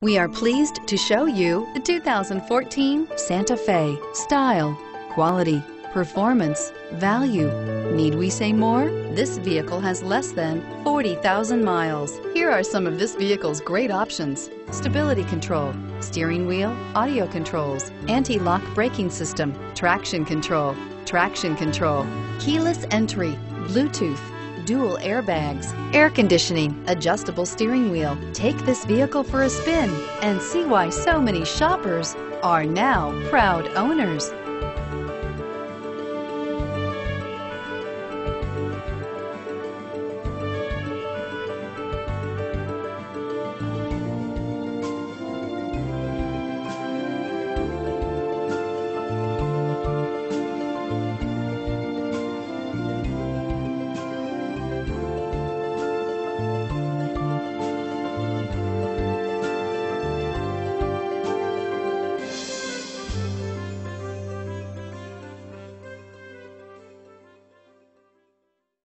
We are pleased to show you the 2014 Santa Fe. Style, quality, performance, value. Need we say more? This vehicle has less than 40,000 miles. Here are some of this vehicle's great options. Stability control, steering wheel, audio controls, anti-lock braking system, traction control, traction control, keyless entry, Bluetooth, dual airbags, air conditioning, adjustable steering wheel. Take this vehicle for a spin and see why so many shoppers are now proud owners.